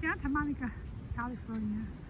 等下他妈那个桥里不容易。